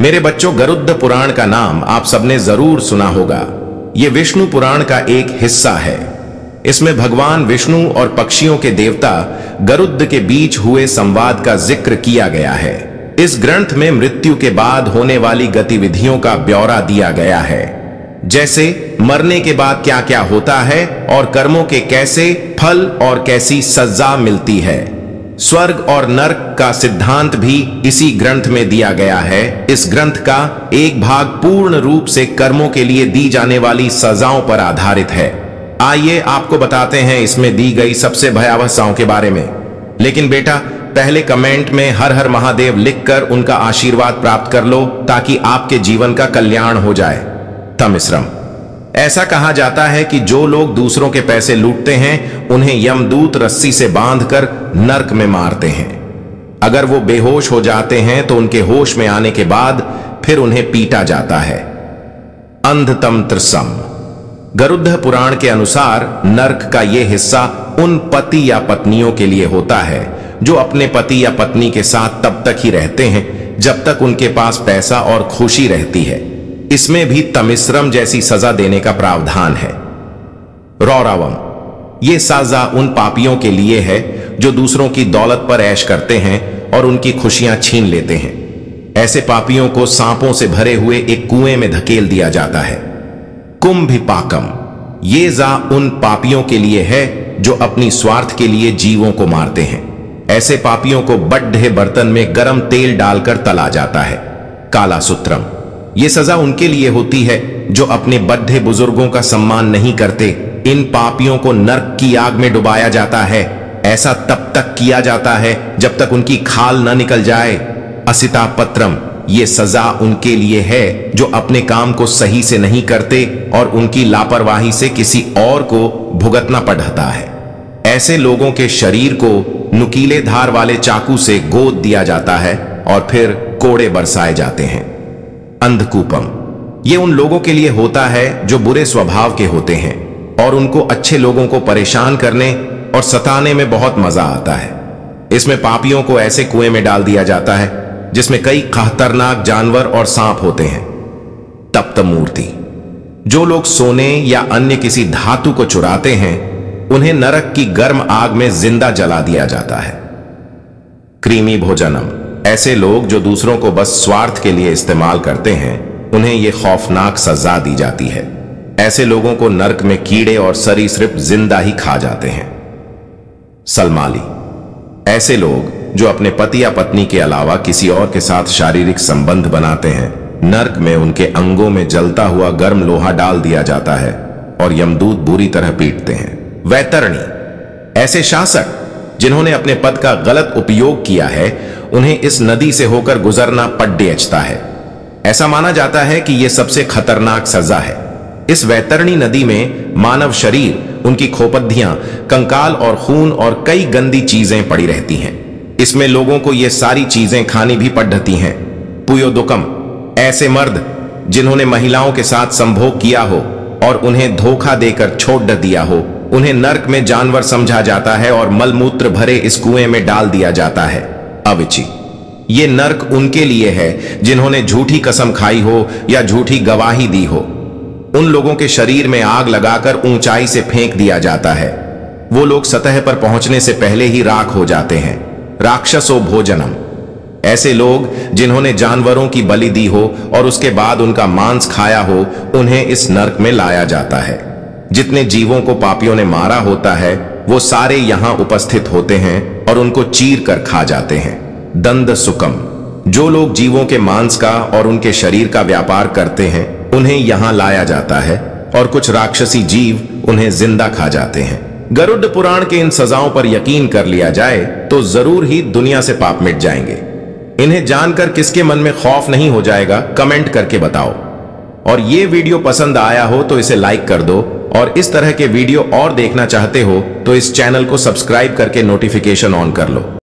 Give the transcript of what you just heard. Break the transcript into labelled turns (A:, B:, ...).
A: मेरे बच्चों, गरुद्ध पुराण का नाम आप सबने ज़रूर सुना होगा। ये विष्णु पुराण का एक हिस्सा है। इसमें भगवान विष्णु और पक्षियों के देवता गरुद्ध के बीच हुए संवाद का ज़िक्र किया गया है। इस ग्रंथ में मृत्यु के बाद होने वाली गतिविधियों का ब्यौरा दिया गया है। जैसे, मरने के बाद क्या क्या होता है और कर्मों के कैसे फल और कैसी सजा मिलती है। स्वर्ग और नर्क का सिद्धांत भी इसी ग्रंथ में दिया गया है। इस ग्रंथ का एक भाग पूर्ण रूप से कर्मों के लिए दी जाने वाली सजाओं पर आधारित है। आइए आपको बताते हैं इसमें दी गई सबसे भयावह साओं के बारे में। लेकिन बेटा, पहले कमेंट में हर हर महादेव लिखकर उनका आशीर्वाद प्राप्त कर लो ताकि आपके जीवन का कल्याण हो जाए। तमिश्रम। ऐसा कहा जाता है कि जो लोग दूसरों के पैसे लूटते हैं, उन्हें यमदूत रस्सी से बांधकर नरक में मारते हैं। अगर वो बेहोश हो जाते हैं तो उनके होश में आने के बाद फिर उन्हें पीटा जाता है। अंधतम त्रिसम। गरुड़ पुराण के अनुसार नर्क का यह हिस्सा उन पति या पत्नियों के लिए होता है, जो अपने पति या पत्नी के साथ तब तक ही रहते हैं, जब तक उनके पास पैसा और खुशी रहती है। इसमें भी तमिश्रम जैसी सजा देने का प्रावधान है। रौरावम, ये सजा उन पापियों के लिए है जो दूसरों की दौलत पर ऐश करते हैं और उनकी खुशियाँ छीन लेते हैं। ऐसे पापियों को सांपों से भरे हुए एक कुएँ में धकेल दिया जाता है। कुंभ पाकम, ये जा उन पापियों के लिए है जो अपनी स्वार्थ के लिए जीवों को मारते हैं। ऐसे पापियों को बड्ढे बर्तन में गर्म तेल डालकर तला जाता है। काला सूत्रम ये सजा उनके लिए होती है जो अपने बद्धे बुज़ुर्गों का सम्मान नहीं करते। इन पापियों को नर्क की आग में डुबाया जाता है। ऐसा तब तक किया जाता है जब तक उनकी खाल न निकल जाए। असिता पत्रम, ये सजा उनके लिए है जो अपने काम को सही से नहीं करते और उनकी लापरवाही से किसी और को भुगतना पड़ता है। ऐसे लोगों के शरीर को नुकीले धार वाले चाकू से गोद दिया जाता है और फिर कोड़े बरसाए जाते हैं। अंधकूपम। ये उन लोगों के लिए होता है जो बुरे स्वभाव के होते हैं और उनको अच्छे लोगों को परेशान करने और सताने में बहुत मज़ा आता है। इसमें पापियों को ऐसे कुएँ में डाल दिया जाता है, जिसमें कई खतरनाक जानवर और सांप होते हैं। तप्त मूर्ति। जो लोग सोने या अन्य किसी धातु को चुराते हैं, उन्हें नरक की गर्म आग में ज़िंदा जला दिया जाता है। क्रीमी भोजनम। ऐसे लोग जो दूसरों को बस स्वार्थ के लिए इस्तेमाल करते हैं, उन्हें यह खौफनाक सजा दी जाती है। ऐसे लोगों को नरक में कीड़े और सरी सिर्फ़ ज़िंदा ही खा जाते हैं। सलमाली। ऐसे लोग जो अपने पति या पत्नी के अलावा किसी और के साथ शारीरिक संबंध बनाते हैं, नर्क में उनके अंगों में जलता हुआ गर्म लोहा डाल दिया जाता है और यमदूत बुरी तरह पीटते हैं। वैतरणी। ऐसे शासक जिन्होंने अपने पद का गलत उपयोग किया है उन्हें इस नदी से होकर गुजरना पड्डेचता है। ऐसा माना जाता है कि यह सबसे खतरनाक सजा है। इस वैतरणी नदी में मानव शरीर, उनकी खोपधियाँ कंकाल और खून और कई गंदी चीज़ें पड़ी रहती हैं। इसमें लोगों को ये सारी चीज़ें खानी भी पढ़ती हैं। पुयोदुकम, ऐसे मर्द जिन्होंने महिलाओं के साथ संभोग किया हो और उन्हें धोखा देकर छोड़ दिया हो, उन्हें नर्क में जानवर समझा जाता है और मलमूत्र भरे इस कुएँ में डाल दिया जाता है। अविची ये नर्क उनके लिए है, जिन्होंने झूठी कसम खाई हो या झूठी गवाही दी हो। उन लोगों के शरीर में आग लगाकर ऊंचाई से फेंक दिया जाता है। वो लोग सतह पर पहुँचने से पहले ही राख हो जाते हैं। राक्षसो भोजनम। ऐसे लोग जिन्होंने जानवरों की बलि दी हो और उसके बाद उनका मांस खाया हो, उन्हें इस नर्क में लाया जाता है। जितने जीवों को पापियों ने मारा होता है, वो सारे यहाँ उपस्थित होते हैं। और उनको चीर कर खा जाते हैं। दंद सुकम। जो लोग जीवों के मांस का और उनके शरीर का व्यापार करते हैं, उन्हें यहाँ लाया जाता है, और कुछ राक्षसी जीव उन्हें ज़िंदा खा जाते हैं। गरुड़ पुराण के इन सजाओं पर यकीन कर लिया जाए तो ज़रूर ही दुनिया से पाप मिट जाएँगे। इन्हें जानकर किसके मन में खौफ नहीं हो जाएगा, कमेंट करके बताओ। और ये वीडियो पसंद आया हो तो इसे लाइक कर दो और इस तरह के वीडियो और देखना चाहते हो तो इस चैनल को सब्सक्राइब करके नोटिफिकेशन ऑन कर लो।